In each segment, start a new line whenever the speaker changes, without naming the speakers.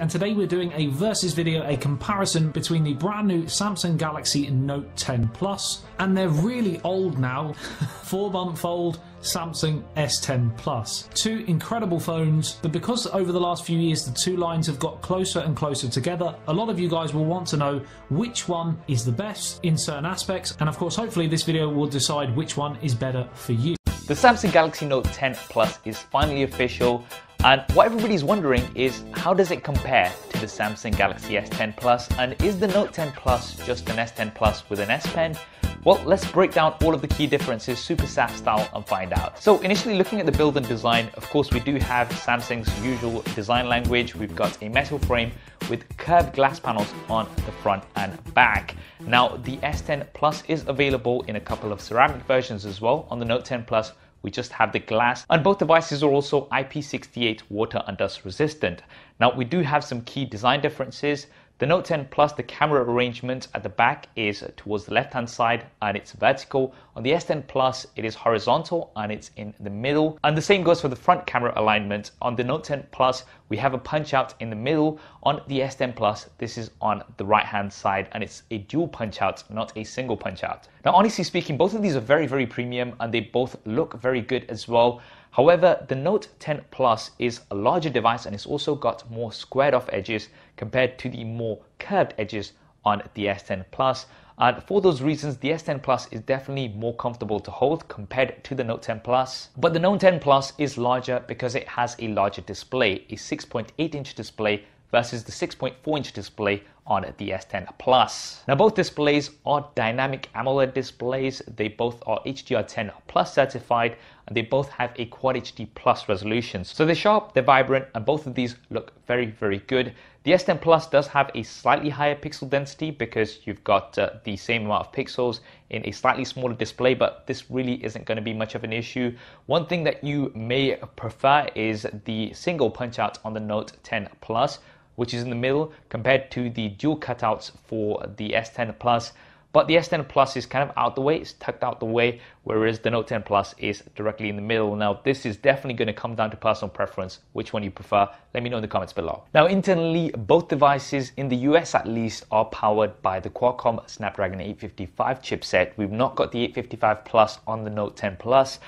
and today we're doing a versus video, a comparison between the brand new Samsung Galaxy Note 10 Plus and their really old now, four month old Samsung S10 Plus. Two incredible phones, but because over the last few years the two lines have got closer and closer together, a lot of you guys will want to know which one is the best in certain aspects, and of course, hopefully, this video will decide which one is better for you.
The Samsung Galaxy Note 10 Plus is finally official and what everybody's wondering is how does it compare to the Samsung Galaxy S10 Plus and is the Note 10 Plus just an S10 Plus with an S Pen? Well, let's break down all of the key differences SuperSaf style and find out. So initially looking at the build and design, of course we do have Samsung's usual design language. We've got a metal frame with curved glass panels on the front and back. Now the S10 Plus is available in a couple of ceramic versions as well. On the Note 10 Plus, we just have the glass and both devices are also IP68 water and dust resistant. Now we do have some key design differences. The Note 10 Plus, the camera arrangement at the back is towards the left hand side and it's vertical. On the S10 Plus, it is horizontal and it's in the middle. And the same goes for the front camera alignment. On the Note 10 Plus, we have a punch out in the middle. On the S10 Plus, this is on the right hand side and it's a dual punch out, not a single punch out. Now, honestly speaking, both of these are very, very premium and they both look very good as well. However, the Note 10 Plus is a larger device and it's also got more squared off edges compared to the more curved edges on the S10 Plus. And for those reasons, the S10 Plus is definitely more comfortable to hold compared to the Note 10 Plus. But the Note 10 Plus is larger because it has a larger display, a 6.8 inch display versus the 6.4 inch display on the S10 Plus. Now both displays are dynamic AMOLED displays. They both are HDR10 Plus certified and they both have a Quad HD Plus resolution. So they're sharp, they're vibrant and both of these look very, very good. The S10 Plus does have a slightly higher pixel density because you've got uh, the same amount of pixels in a slightly smaller display, but this really isn't going to be much of an issue. One thing that you may prefer is the single punch out on the Note 10 Plus which is in the middle compared to the dual cutouts for the S10 Plus. But the S10 Plus is kind of out the way, it's tucked out the way, whereas the Note 10 Plus is directly in the middle. Now, this is definitely going to come down to personal preference, which one you prefer. Let me know in the comments below. Now, internally, both devices, in the US at least, are powered by the Qualcomm Snapdragon 855 chipset. We've not got the 855 Plus on the Note 10 Plus,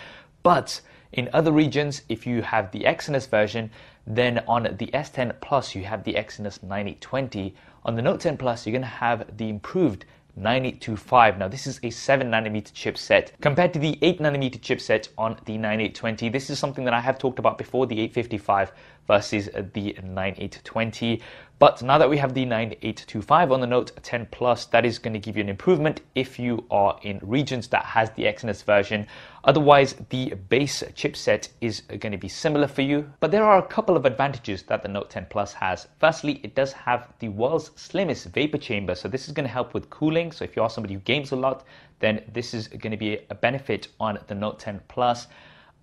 but in other regions, if you have the Exynos version, then on the S10 Plus, you have the Exynos 9820. On the Note 10 Plus, you're going to have the improved 9825. Now, this is a 7 nanometer chipset compared to the 8 nanometer chipset on the 9820. This is something that I have talked about before the 855 versus the 9820. But now that we have the 9825 on the Note 10 Plus, that is going to give you an improvement if you are in regions that has the Exynos version. Otherwise, the base chipset is going to be similar for you. But there are a couple of advantages that the Note 10 Plus has. Firstly, it does have the world's slimmest vapor chamber. So this is going to help with cooling. So if you are somebody who games a lot, then this is going to be a benefit on the Note 10 Plus.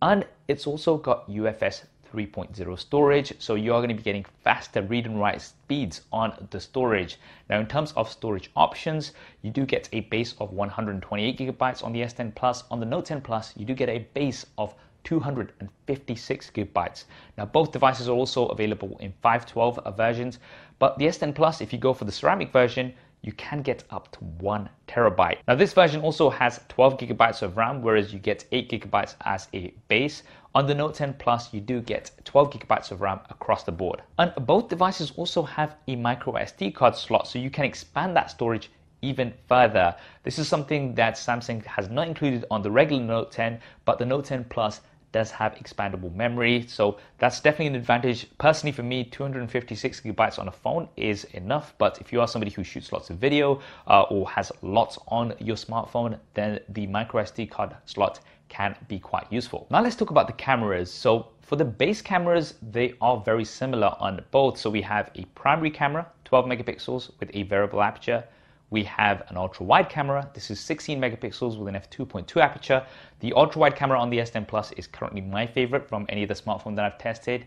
And it's also got UFS 3.0 storage. So you are going to be getting faster read and write speeds on the storage. Now, in terms of storage options, you do get a base of 128 gigabytes on the S10 Plus. On the Note 10 Plus, you do get a base of 256 gigabytes. Now, both devices are also available in 512 versions, but the S10 Plus, if you go for the ceramic version, you can get up to one terabyte. Now this version also has 12 gigabytes of RAM, whereas you get 8 gigabytes as a base. On the Note 10 Plus, you do get 12 gigabytes of RAM across the board. And both devices also have a micro SD card slot, so you can expand that storage even further. This is something that Samsung has not included on the regular Note 10, but the Note 10 Plus does have expandable memory. So that's definitely an advantage. Personally, for me, 256 gigabytes on a phone is enough. But if you are somebody who shoots lots of video uh, or has lots on your smartphone, then the micro SD card slot can be quite useful. Now let's talk about the cameras. So for the base cameras, they are very similar on both. So we have a primary camera, 12 megapixels with a variable aperture, we have an ultra wide camera. This is 16 megapixels with an f2.2 aperture. The ultra wide camera on the S10 Plus is currently my favorite from any of the smartphones that I've tested.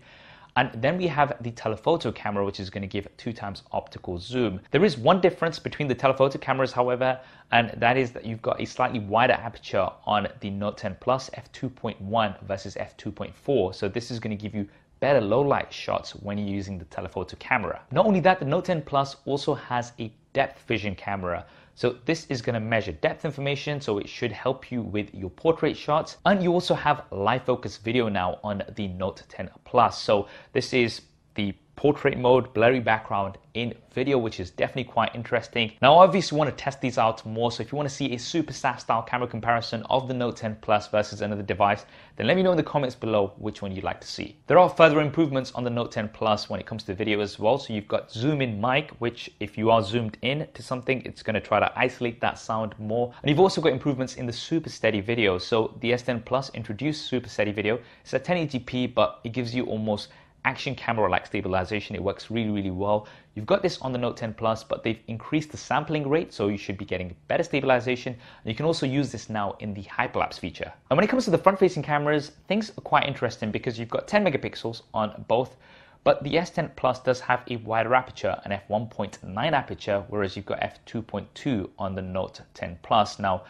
And then we have the telephoto camera, which is going to give two times optical zoom. There is one difference between the telephoto cameras, however, and that is that you've got a slightly wider aperture on the Note 10 Plus f2.1 versus f2.4. So this is going to give you better low light shots when you're using the telephoto camera. Not only that, the Note 10 Plus also has a depth vision camera. So this is going to measure depth information, so it should help you with your portrait shots. And you also have live focus video now on the Note 10 Plus. So this is the portrait mode, blurry background in video, which is definitely quite interesting. Now, obviously want to test these out more. So if you want to see a SuperSaf style camera comparison of the Note 10 Plus versus another device, then let me know in the comments below which one you'd like to see. There are further improvements on the Note 10 Plus when it comes to video as well. So you've got zoom in mic, which if you are zoomed in to something, it's going to try to isolate that sound more. And you've also got improvements in the super steady video. So the S10 Plus introduced super steady video. It's at 1080p, but it gives you almost action camera like stabilization. It works really, really well. You've got this on the Note 10 Plus, but they've increased the sampling rate, so you should be getting better stabilization. You can also use this now in the hyperlapse feature. And when it comes to the front-facing cameras, things are quite interesting because you've got 10 megapixels on both, but the S10 Plus does have a wider aperture, an f1.9 aperture, whereas you've got f2.2 on the Note 10 Plus. Now,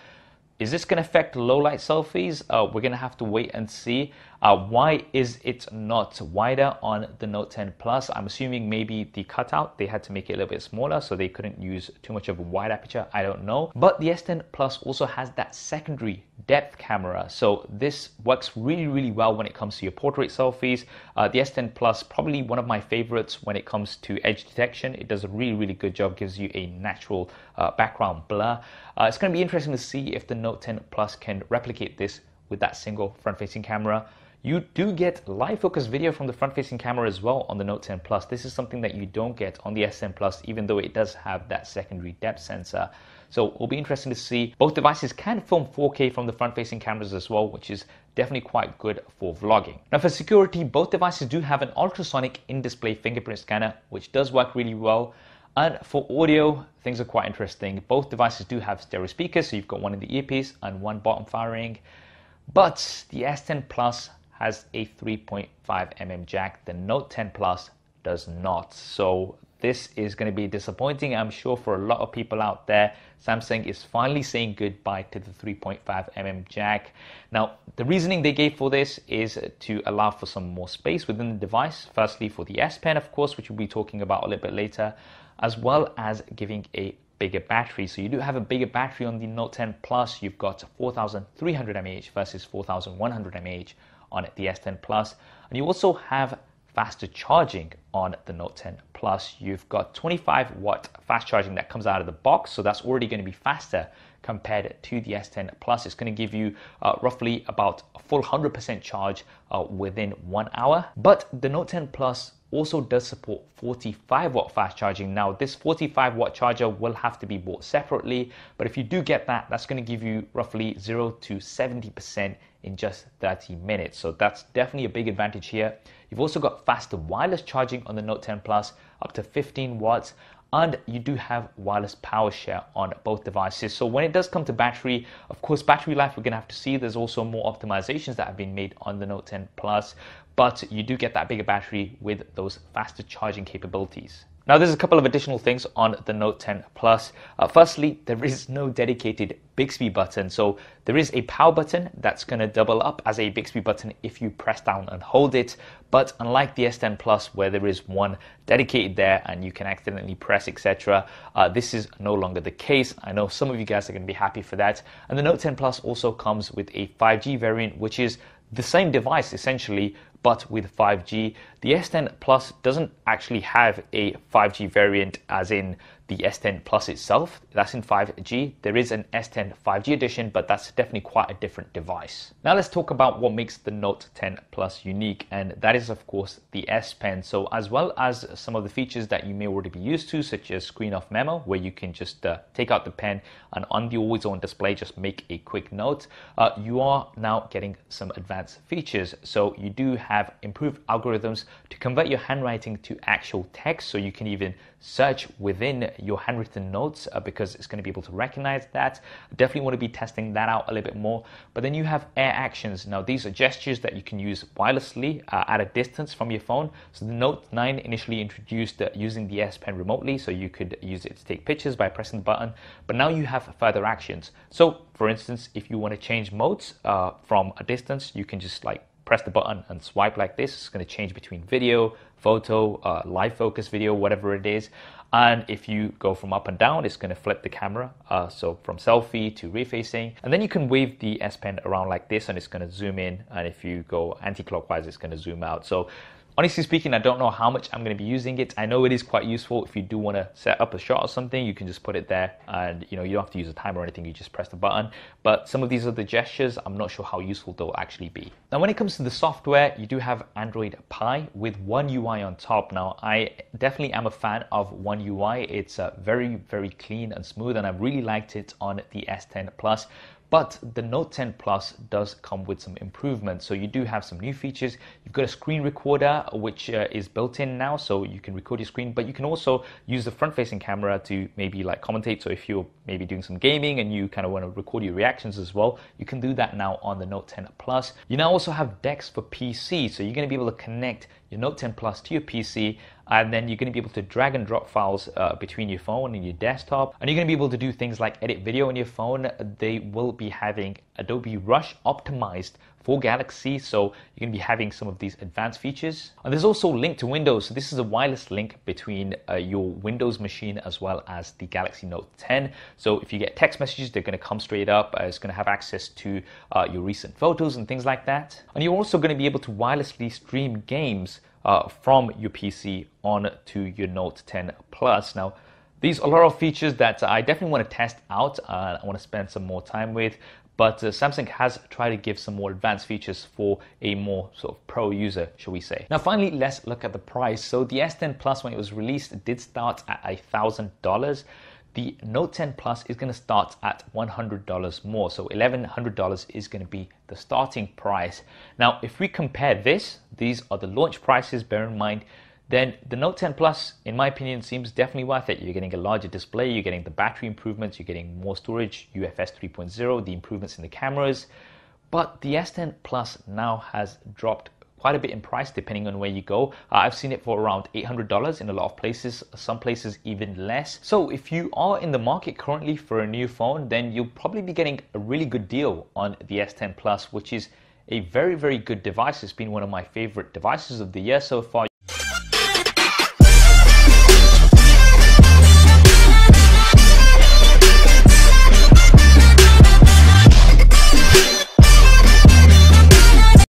is this going to affect low light selfies? Uh, we're going to have to wait and see. Uh, why is it not wider on the Note 10 Plus? I'm assuming maybe the cutout, they had to make it a little bit smaller so they couldn't use too much of a wide aperture. I don't know. But the S10 Plus also has that secondary depth camera. So this works really, really well when it comes to your portrait selfies. Uh, the S10 Plus, probably one of my favorites when it comes to edge detection. It does a really, really good job, gives you a natural uh, background blur. Uh, it's going to be interesting to see if the Note 10 Plus can replicate this with that single front-facing camera. You do get live focus video from the front-facing camera as well on the Note 10 Plus. This is something that you don't get on the S10 Plus, even though it does have that secondary depth sensor. So it'll be interesting to see. Both devices can film 4K from the front-facing cameras as well, which is definitely quite good for vlogging. Now for security, both devices do have an ultrasonic in-display fingerprint scanner, which does work really well. And for audio, things are quite interesting. Both devices do have stereo speakers, so you've got one in the earpiece and one bottom firing. But the S10 Plus has a 3.5 mm jack. The Note 10 Plus does not. So this is going to be disappointing, I'm sure, for a lot of people out there. Samsung is finally saying goodbye to the 3.5 mm jack. Now, the reasoning they gave for this is to allow for some more space within the device. Firstly, for the S Pen, of course, which we'll be talking about a little bit later, as well as giving a bigger battery. So you do have a bigger battery on the Note 10 Plus. You've got 4,300 mAh versus 4,100 mAh on the S10 Plus. And you also have faster charging on the Note 10 Plus. You've got 25 watt fast charging that comes out of the box, so that's already going to be faster compared to the S10 Plus. It's going to give you uh, roughly about a full 100% charge uh, within one hour. But the Note 10 Plus also does support 45 watt fast charging. Now, this 45 watt charger will have to be bought separately, but if you do get that, that's going to give you roughly 0 to 70% in just 30 minutes. So that's definitely a big advantage here. You've also got faster wireless charging on the Note 10 Plus, up to 15 watts, and you do have wireless power share on both devices. So when it does come to battery, of course, battery life we're gonna have to see. There's also more optimizations that have been made on the Note 10 Plus, but you do get that bigger battery with those faster charging capabilities. Now there's a couple of additional things on the Note 10 Plus. Uh, firstly, there is no dedicated Bixby button. So there is a power button that's going to double up as a Bixby button if you press down and hold it. But unlike the S10 Plus where there is one dedicated there and you can accidentally press etc. Uh, this is no longer the case. I know some of you guys are going to be happy for that. And the Note 10 Plus also comes with a 5G variant which is the same device essentially but with 5G. The S10 Plus doesn't actually have a 5G variant as in the S10 Plus itself. That's in 5G. There is an S10 5G edition, but that's definitely quite a different device. Now let's talk about what makes the Note 10 Plus unique, and that is of course the S Pen. So as well as some of the features that you may already be used to, such as screen off memo, where you can just uh, take out the pen and on the always on display, just make a quick note, uh, you are now getting some advanced features. So you do have improved algorithms to convert your handwriting to actual text, so you can even search within your handwritten notes uh, because it's going to be able to recognize that. Definitely want to be testing that out a little bit more. But then you have air actions. Now, these are gestures that you can use wirelessly uh, at a distance from your phone. So the Note 9 initially introduced uh, using the S Pen remotely, so you could use it to take pictures by pressing the button. But now you have further actions. So, for instance, if you want to change modes uh, from a distance, you can just like press the button and swipe like this. It's going to change between video, photo, uh, live focus video, whatever it is. And if you go from up and down, it's going to flip the camera. Uh, so from selfie to refacing. And then you can wave the S Pen around like this and it's going to zoom in. And if you go anti-clockwise, it's going to zoom out. So Honestly speaking, I don't know how much I'm going to be using it. I know it is quite useful if you do want to set up a shot or something, you can just put it there and you know, you don't have to use a timer or anything, you just press the button. But some of these other gestures, I'm not sure how useful they'll actually be. Now, when it comes to the software, you do have Android Pie with One UI on top. Now, I definitely am a fan of One UI. It's uh, very, very clean and smooth and I've really liked it on the S10 Plus. But the Note 10 Plus does come with some improvements. So you do have some new features. You've got a screen recorder, which uh, is built in now, so you can record your screen, but you can also use the front facing camera to maybe like commentate. So if you're maybe doing some gaming and you kind of want to record your reactions as well, you can do that now on the Note 10 Plus. You now also have DeX for PC, so you're going to be able to connect your Note 10 Plus to your PC, and then you're going to be able to drag and drop files uh, between your phone and your desktop. And you're going to be able to do things like edit video on your phone. They will be having Adobe Rush optimized for Galaxy, so you're going to be having some of these advanced features. And there's also link to Windows, so this is a wireless link between uh, your Windows machine as well as the Galaxy Note 10. So if you get text messages, they're going to come straight up. Uh, it's going to have access to uh, your recent photos and things like that. And you're also going to be able to wirelessly stream games uh, from your PC on to your Note 10 Plus. Now, these are a lot of features that I definitely want to test out. Uh, I want to spend some more time with, but uh, Samsung has tried to give some more advanced features for a more sort of pro user, shall we say. Now, finally, let's look at the price. So the S10 Plus, when it was released, did start at a thousand dollars. The Note 10 Plus is going to start at $100 more. So $1,100 is going to be the starting price. Now, if we compare this, these are the launch prices, bear in mind, then the Note 10 Plus, in my opinion, seems definitely worth it. You're getting a larger display, you're getting the battery improvements, you're getting more storage, UFS 3.0, the improvements in the cameras. But the S10 Plus now has dropped quite a bit in price depending on where you go. Uh, I've seen it for around $800 in a lot of places, some places even less. So if you are in the market currently for a new phone, then you'll probably be getting a really good deal on the S10 Plus, which is a very, very good device. It's been one of my favorite devices of the year so far.